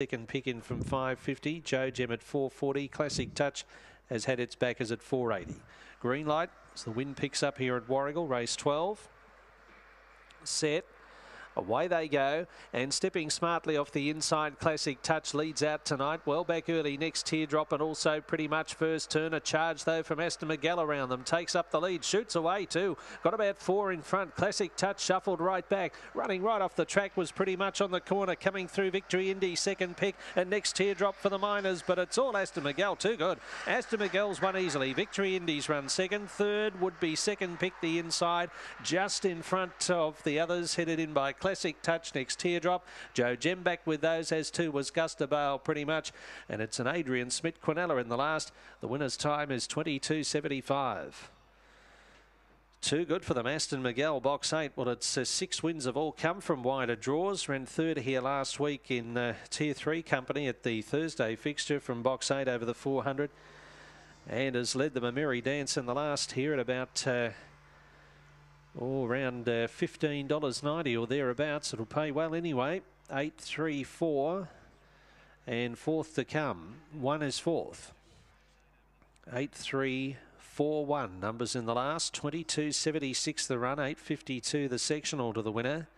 Second pick in from 550. Joe Gem at 440. Classic Touch has had its backers at 480. Green light as the wind picks up here at Warragul, race 12. Set. Away they go, and stepping smartly off the inside, Classic Touch leads out tonight. Well back early, next teardrop, and also pretty much first turn. A charge though from Aston Miguel around them, takes up the lead, shoots away too. Got about four in front. Classic Touch shuffled right back, running right off the track was pretty much on the corner, coming through Victory Indy second pick, and next teardrop for the minors, but it's all Aston Miguel, too good. Aston Miguel's won easily. Victory Indy's run second, third would be second pick the inside, just in front of the others, headed in by. Classic Touch next Teardrop. Joe Gemback with those, as too was Gusta Bale pretty much. And it's an Adrian Smith Quinella in the last. The winner's time is 22.75. Too good for them. Aston Miguel, box eight. Well, it's uh, six wins have all come from wider draws. Ran third here last week in uh, Tier 3 company at the Thursday fixture from box eight over the 400. And has led them a merry dance in the last here at about... Uh, Oh, around uh, $15.90 or thereabouts. It'll pay well anyway. 834 and fourth to come. One is fourth. 8341 numbers in the last. 22.76 the run. 852 the sectional to the winner.